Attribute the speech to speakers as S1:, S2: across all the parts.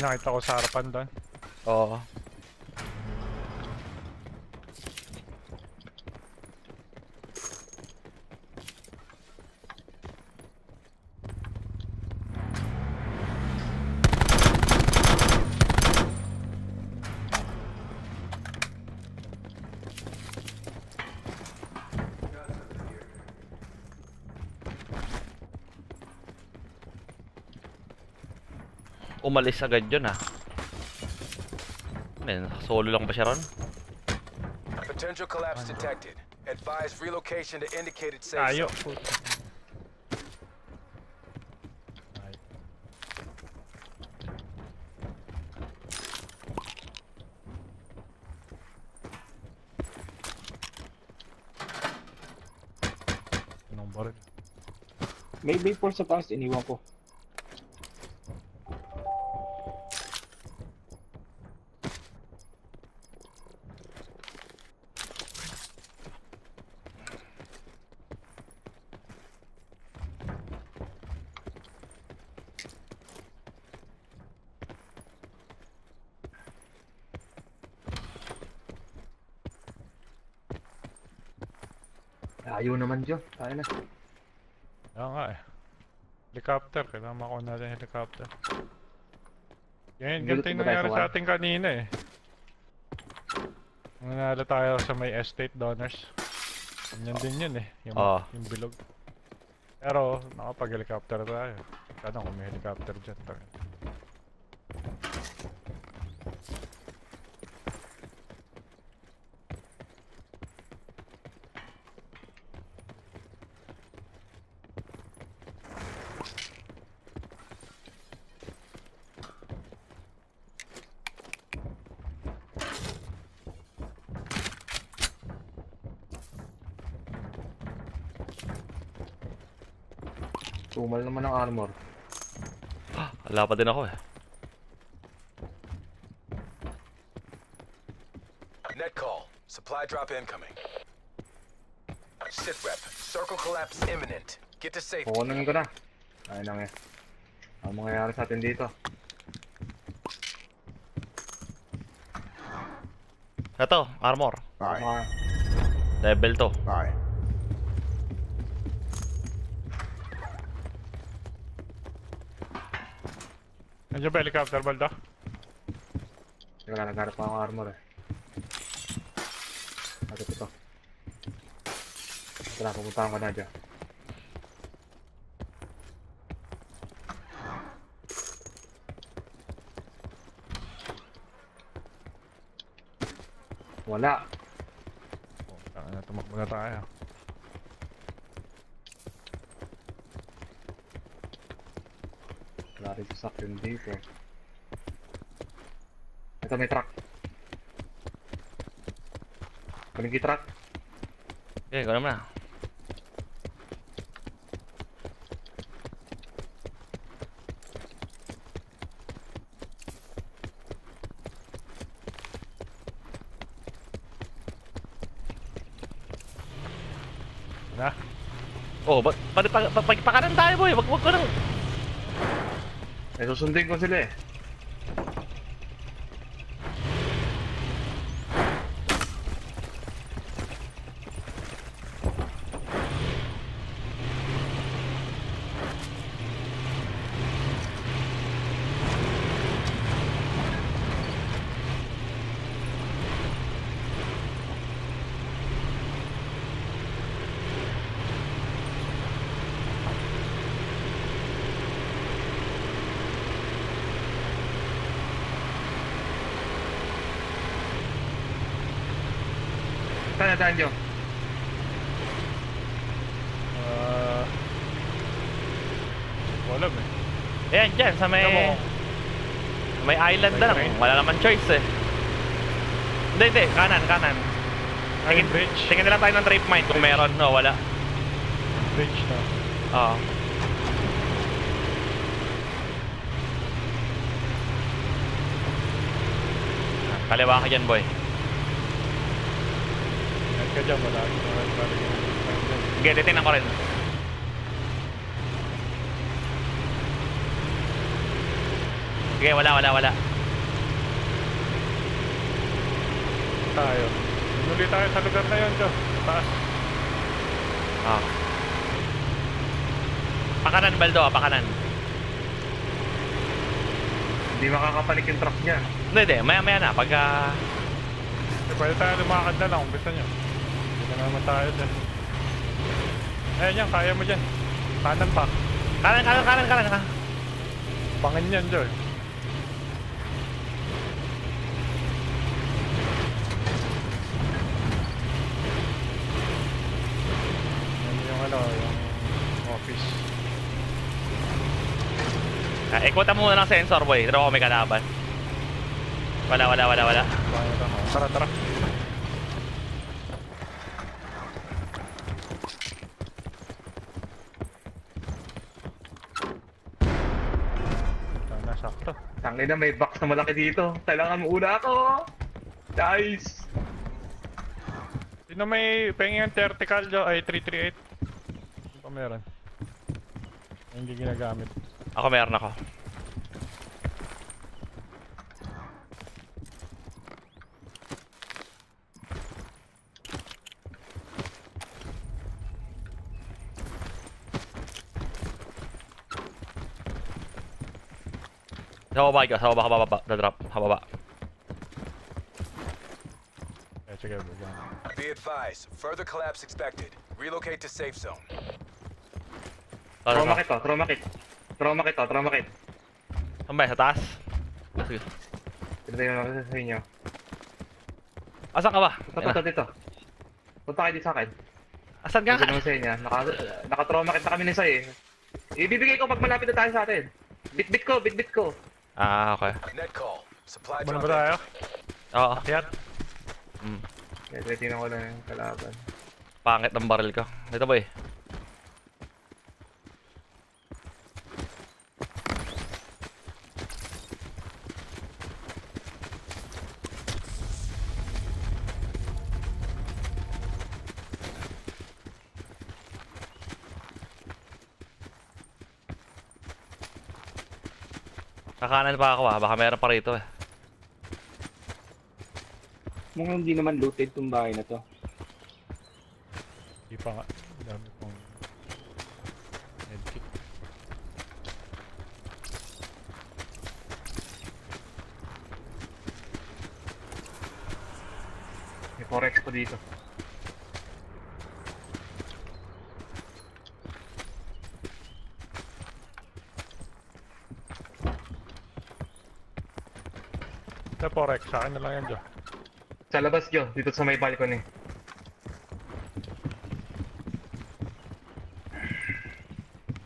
S1: Nakita ko sa harapan doon.
S2: Oo. Umalis agad yun ah. Men, solo lang ba siya ron?
S3: Potential collapse detected. Advise relocation to indicated safe
S1: Tayo.
S3: zone.
S1: Puta. Ay. Anong baril?
S4: May vapor sa taas, iniwan ko. Ayaw naman dyan. Tayo na.
S1: Kaya nga eh. Helicopter, kailangan makuha natin yung helicopter. Yan, ganito yung nangyari
S4: sa
S1: atin kanina eh. Nanalo tayo sa may estate donors. Ganyan din yun eh, yung,
S2: Oo.
S1: yung bilog. Pero, nakapag-helicopter tayo. Sana kung may helicopter dyan. tayo.
S4: Tumal naman ang armor.
S2: Wala pa din ako eh.
S3: Net call. Supply drop incoming. Sit rep. Circle collapse imminent. Get to safety.
S4: Kukunin ko na. Ayun lang eh. Ang mangyayari sa atin dito.
S2: Ito, armor.
S4: Mga
S2: Level 2.
S5: alright.
S1: Nandiyan ba helicopter, Baldo?
S4: Teka lang, nagharap pa akong armor eh. Ito, ito. Ito na, pupuntahan ko na dyan. Wala.
S1: Oh, tanga na, tumakbo na tayo.
S4: Wala rin sasakyan dito. Ito may truck. Kunin yung truck.
S2: Okay, ikaw naman ah.
S1: Na?
S2: Oh, ba pa pa pa pa pakanan tayo boy. Wag wag ko lang.
S4: Eh, susundin ko sila eh. Saan na tayo?
S1: Ah... wala eh.
S2: Ayan, dyan, sa may...
S1: Mo,
S2: may island na lang. Wala naman choice eh. Hindi, hindi. Kanan, kanan. Tingin,
S1: bridge.
S2: tingin na lang tayo ng trip mine kung meron. No, wala.
S1: Bridge na.
S2: Oo. Kaliwa ka dyan, boy.
S1: Ka dyan, wala. Dyan.
S2: Sige, titignan ko rin. Sige, wala, wala, wala.
S1: Tayo. Nuli tayo sa lugar na yun, Joe. Taas.
S2: Ah. Pakanan, Baldo, ah, pakanan.
S4: Hindi makakapanik yung truck niya.
S2: Hindi, hindi. Maya, maya na. Pagka...
S1: Eh, pwede tayo lumakad na lang kung gusto nyo. Na naman tayo dyan. Ayan yan, kaya mo dyan. Kanan pa.
S2: Kanan, kanan, kanan, kanan. kanan.
S1: Bangin yan, yung ano.
S2: Ah, ikutan mo muna ng sensor, boy. Pero ako may kalaban. Wala, wala, wala, wala.
S1: Tara, tara. Sakto.
S4: Tangin na may box na malaki dito. Kailangan mo una ako. Guys.
S1: Sino may pengen vertical jo ay 338? Ano pa meron? Hindi ginagamit.
S2: Ako meron ako. Sa baba ka, sa baba ka bababa, dadrop, sa baba.
S1: Eh, sige, bigyan.
S3: Be advised, further collapse expected. Relocate to safe zone.
S4: Trauma kit to, trauma kit. Trauma kit to, trauma kit.
S2: Saan ba? Sa taas? Ah, Sige.
S4: Ito yung nakasa sa inyo.
S2: Asan ka ba?
S4: Ito, ito, dito. Punta kayo dito sa akin.
S2: Asan ka?
S4: Naman sa inyo. Naka, naka-trauma kit na kami ni Sai eh. Ibibigay ko pag malapit na tayo sa atin. Bit-bit ko, bit-bit ko.
S2: Ah, okay.
S3: Net call. Supply
S1: Muna ba tayo?
S2: Oo.
S1: Akyat.
S2: Mm.
S4: Kaya titignan ko lang yung kalaban.
S2: Pangit ng baril ko. Dito boy. Kakanan pa ako ah, baka meron pa rito eh.
S5: Mukhang hindi naman looted tong bahay na to.
S1: Di pa nga. Dami kong medkit.
S4: May forex ko dito.
S1: Sa Forex, sa akin na lang yan, Jo.
S4: Sa labas, Jo. Dito sa may balcony.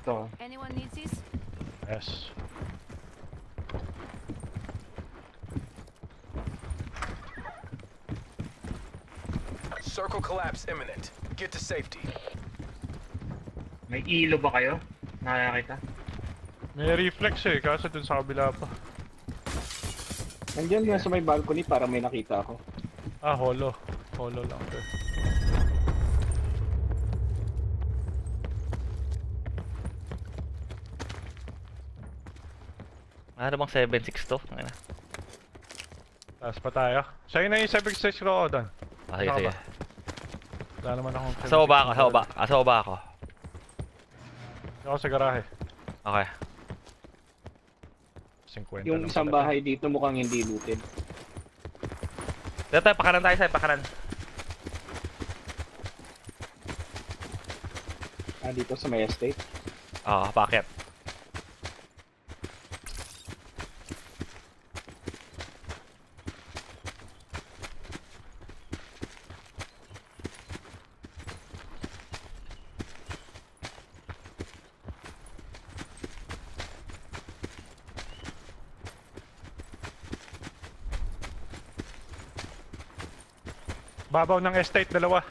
S4: Ito.
S6: Anyone needs these?
S1: Yes.
S3: Circle collapse imminent. Get to safety.
S4: May ilo ba kayo? Nakakita?
S1: May reflex eh, kaso dun sa kabila pa.
S5: Nandiyan nga sa may balcony para may nakita ako.
S1: Ah, holo. Holo lang to.
S2: Ano bang 7.6 to? Ano na?
S1: Taas pa tayo. Sa'yo na yung 76 ko doon.
S2: Ah, sige,
S1: Saka
S2: sige.
S1: ba? Wala naman akong
S2: Sa baba ako, sa baba. Ah, sa baba ako.
S1: Ako sa garahe.
S2: Okay.
S1: 50
S5: Yung
S1: lang
S5: isang
S1: pala.
S5: bahay dito mukhang hindi looted.
S2: Dito tayo, pakanan tayo sa'yo, pakanan.
S5: Ah, dito sa may estate.
S2: Oo, packet.
S1: Babaw ng estate, dalawa.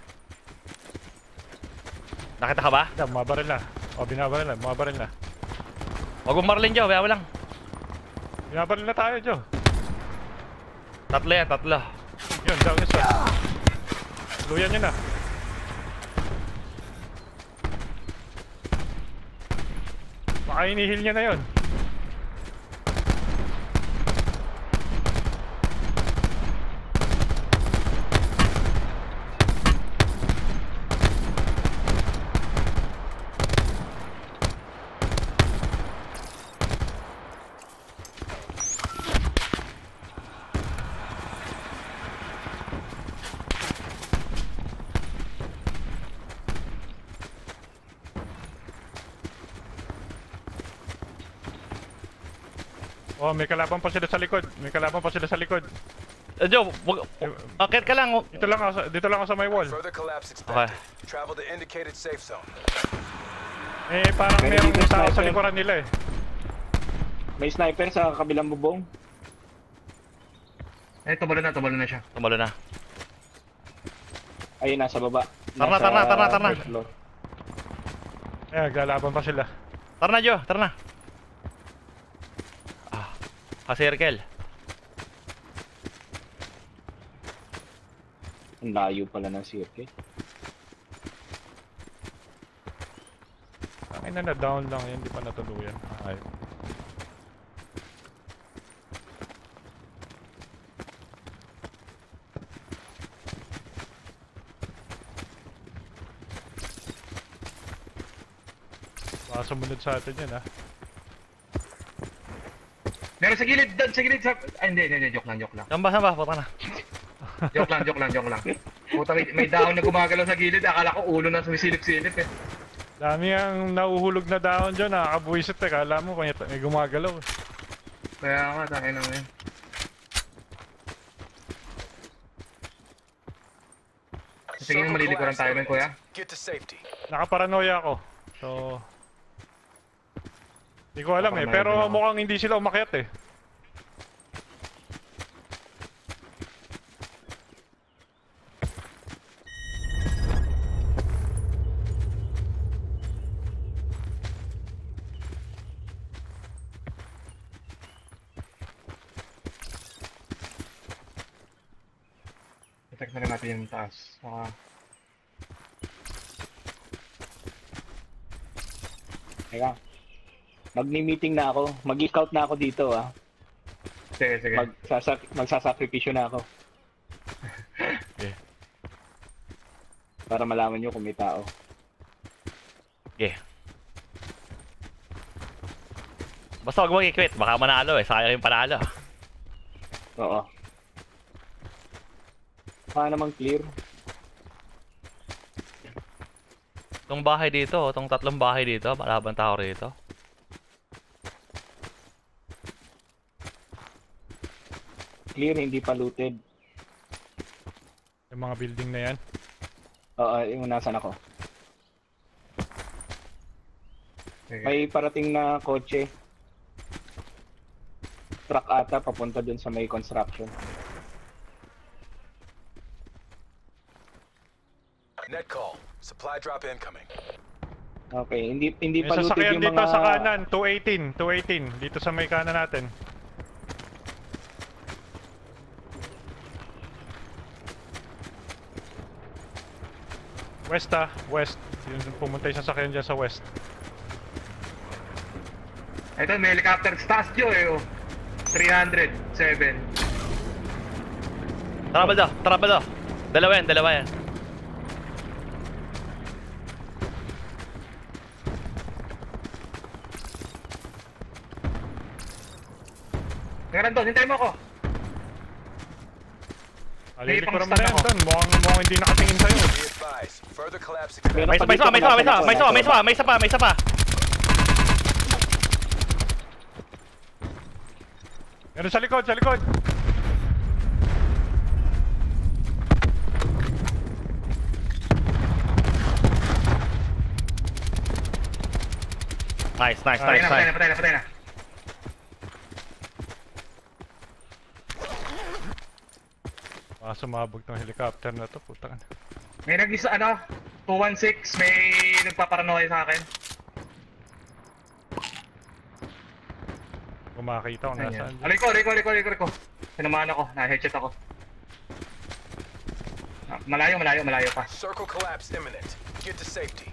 S2: Nakita ka ba?
S1: Yan, mabaril na. O, binabaril na, mabaril na.
S2: Huwag mong marlin, Joe. Bayaw lang.
S1: Binabaril na tayo, Joe.
S2: Tatlo yan, tatlo.
S1: Yun, down isa. Luyan nyo na. Baka inihil niya na yun. Oh, may kalaban pa sila sa likod. May kalaban pa sila sa likod.
S2: Eh, Joe, wag... Akit ka lang.
S1: Dito lang ako, sa- dito lang ako sa may wall.
S2: Okay.
S3: Travel to indicated safe zone.
S1: Eh, parang
S5: Meron
S1: merong tao sa likuran nila eh.
S5: May sniper sa kabilang bubong.
S4: Eh, tumalo na, tumalo na siya.
S2: Tumalo na.
S5: Ayun, nasa baba.
S2: Tara na, tara na, tara na, tara na.
S1: Eh, naglalaban pa sila.
S2: Tara na, Joe. Tara na. Ka-circle.
S5: Ang layo pala ng circuit.
S1: Ang ina na down lang yun, di pa natuluyan. Ay. Baka sumunod sa atin yun ah.
S4: Meron sa gilid, doon sa gilid sa... Ay, hindi, hindi, joke lang, joke lang.
S2: Saan ba, saan ba? Punta na.
S4: Joke lang, joke lang, joke lang. Puta, may, may dahon na gumagalaw sa gilid. Akala ko ulo na sumisilip-silip eh.
S1: Dami ang nahuhulog na dahon dyan, nakakabuisit eh. Kala mo may, may gumagalaw eh.
S4: Kaya nga, takin na ngayon. Sige,
S3: Circle
S4: malilikuran tayo nun, kuya.
S3: Get to safety.
S1: Nakaparanoia ako. So... Hindi ko alam eh, pero
S4: ako.
S1: mukhang hindi sila umakyat eh.
S4: Check na rin natin yung taas. Saka...
S5: Teka. Magni-meeting na ako. Mag-scout na ako dito ah.
S4: Sige, sige.
S5: Magsasak magsasakripisyo na ako.
S2: Okay.
S5: Para malaman nyo kung may tao.
S2: Okay. Basta huwag mo i-quit. Baka manalo eh. Sayang yung panalo.
S5: Oo. Paano namang clear?
S2: Itong bahay dito, itong tatlong bahay dito, malaban tao rito.
S5: Clear, hindi pa looted.
S1: Yung mga building na yan.
S5: Oo, yung nasan ako.
S4: sige.
S5: May parating na kotse. Truck ata papunta dun sa may construction.
S3: Net call. Supply drop incoming.
S5: Okay, hindi hindi
S1: May
S5: pa looted
S1: sasakyan
S5: yung
S1: dito
S5: mga
S1: sa kanan, 218, 218. Dito sa may kanan natin. West ah, west. Yung pumunta yung sasakyan dyan sa west.
S4: Ito, may helicopter taas Joe eh. Oh. 307.
S2: Tara ba daw? Tara ba daw? Dalawa yan, dalawa yan.
S4: Meron doon, hintayin mo ako.
S1: Alilikuran mo
S4: pang-stun
S1: na yan doon. Mukhang, mukhang hindi nakatingin sa'yo.
S3: Further collapse.
S2: May, isa, may isa, may isa, may isa, may isa, may isa may isa pa, may isa pa.
S1: Meron sa likod, sa likod.
S2: Nice, nice, nice,
S4: na, patay na,
S2: nice.
S4: patay na, patay na.
S1: Baka sumabog ng helicopter na to, putang.
S4: May nag-isa, ano, 216, may nagpaparanoia sa akin.
S1: Kung makakita
S4: Ayan.
S1: nasaan.
S4: Aray ko, aray ko, aray ko, aray ko, aray ko. Sinamahan ako, na-headshot ako. Ah, Malayo, malayo, malayo pa.
S3: Circle collapse imminent. Get to safety.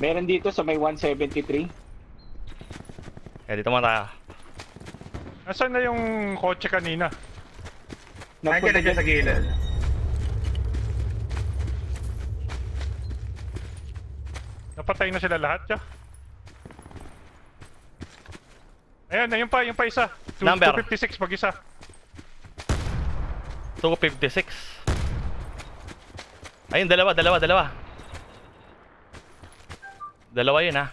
S5: Meron dito sa may 173.
S2: Kaya dito muna tayo.
S1: Nasaan na yung kotse kanina?
S4: Nagpunta dyan sa gilid.
S1: Napatay na sila lahat ya. Ayan na, yung pa, yung pa isa. Two,
S2: Number.
S1: 256 pag isa.
S2: 256. Ayun, dalawa, dalawa, dalawa. Dalawa yun ha.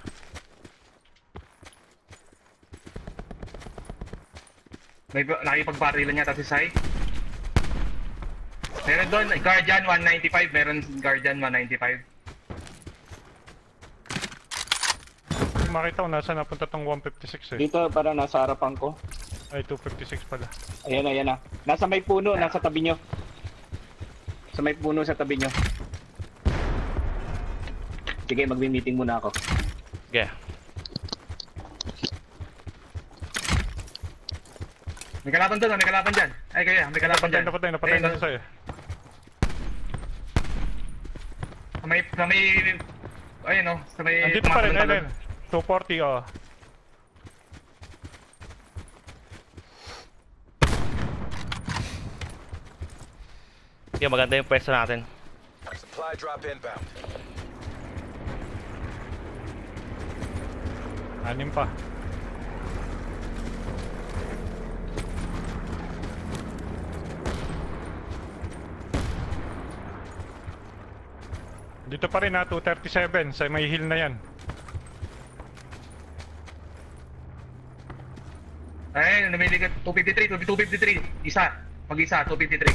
S4: May nakipagbarila niya ta si Sai. Meron doon, Guardian 195, meron Guardian 195.
S1: Kung makita ko, nasa napunta tong 156 eh.
S5: Dito para nasa harapan ko.
S1: Ay, 256 pala.
S5: Ayan, ayan na. Nasa may puno, nasa tabi nyo. Sa may puno sa tabi nyo. Sige, magmi-meeting muna ako.
S2: Okay.
S4: May kalaban doon, may kalaban dyan. Ay kaya, may kalaban
S1: Napatay,
S4: dyan.
S1: napatay, napatay
S4: Ayun,
S1: na siya eh.
S4: Sa may, sa may, ayun no, sa may...
S1: Andito pa rin, ayun. 240 oh.
S2: Okay, maganda yung pwesto natin.
S3: Supply drop inbound.
S1: Anim pa. Dito pa rin ha, 237 sa may hill na yan.
S4: Ayun, lumiligat. 253, 253. Isa. Mag-isa, 253.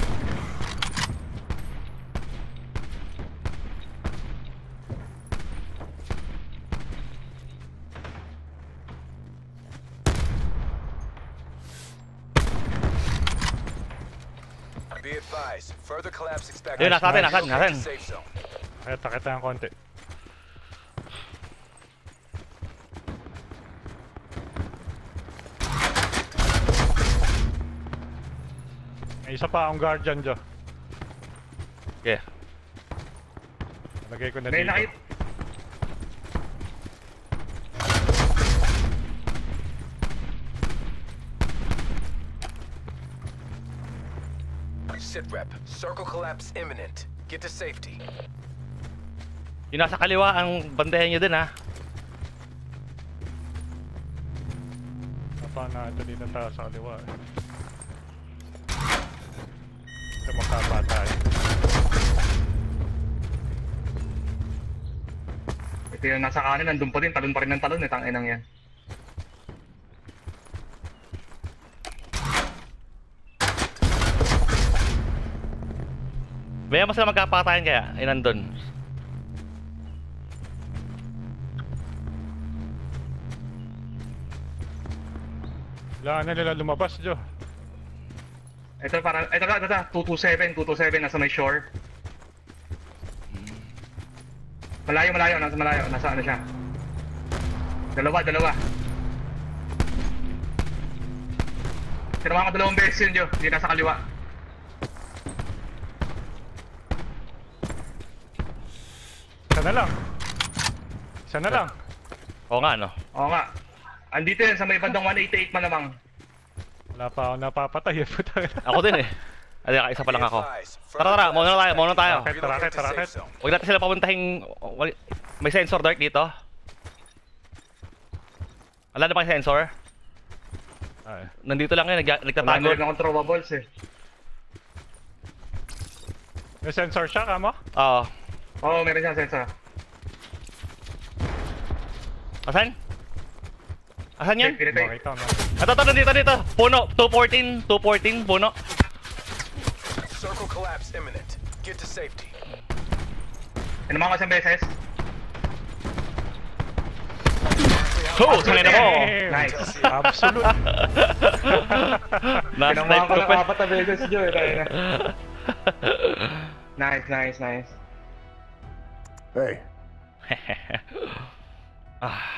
S3: Be advised, further collapse expected.
S2: Yun, nasa atin, nasa atin, nasa atin.
S1: Kaya takita ng konti. May isa pa akong guardian dyan.
S2: Okay.
S1: Lagay ko na
S4: May
S1: dito.
S4: nakit.
S3: Sit rep. Circle collapse imminent. Get to safety.
S2: Yung nasa kaliwa, ang bandayan nyo din ha.
S1: Apa na ito dito tayo sa kaliwa. eh. Ito magkaba tayo.
S4: Ito yung nasa kanan, nandun pa din. Talon pa rin ng talon. Itang inang yan.
S2: Maya mas sila magkapatayan kaya, yun
S1: Kailangan na nila lumabas, Jo.
S4: Ito para, ito ka, ito ka. 227, 227. Nasa may shore. Malayo, malayo. Nasa malayo. Nasa ano siya. Dalawa, dalawa. Tinawa ka dalawang beses yun, Jo. Hindi nasa kaliwa.
S1: Isa na lang. Isa na lang.
S2: Oo nga, no?
S4: Oo nga. Andito yan, sa may bandang 188 malamang.
S1: Wala pa ako napapatay. eh, puta.
S2: Ako din eh. Ay, isa pa lang ako. Tara, tara, mauna na tayo, mauna tayo.
S1: Rocket, rocket, rocket.
S2: Huwag natin sila papuntahing... wag- May sensor dark dito. Wala na pang sensor.
S1: Ay.
S2: Nandito lang yun, nag
S4: Wala
S2: nagtatago.
S4: na rin akong throwables eh.
S1: May sensor siya, kamo?
S2: Oo.
S4: Oo, meron siyang sensor.
S2: Asan? Asan yan?
S1: Makita mo.
S2: Ito, ito, nandito, dito. Puno. 214, 214, puno.
S3: Circle collapse imminent. Get to safety.
S4: Tinamaan ko isang beses.
S2: Oh, tangin na mo.
S4: Nice.
S1: Absolute.
S2: Na-snipe
S4: Tinamaan ko
S2: pa.
S4: apat na beses, Jo. eh, na. Nice, nice, nice.
S6: Hey,
S2: ah.